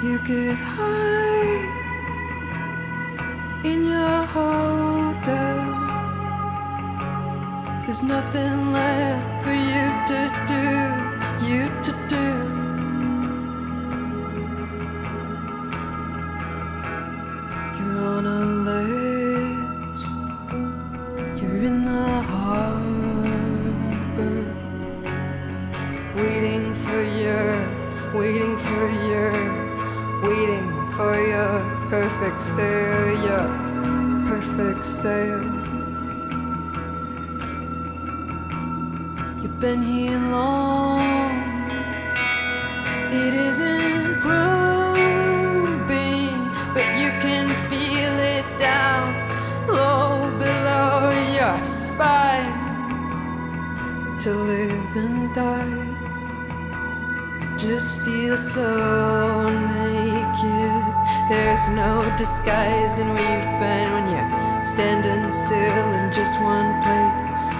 You get high in your hotel. There's nothing left for you to do, you to do. You're on a ledge, you're in the harbor, waiting for your, waiting for your, waiting for your perfect sail, your perfect sail. You've been here long. It isn't probing, but you can feel it down low below your spine. To live and die, just feel so naked. There's no disguising where you've been when you're standing still in just one place.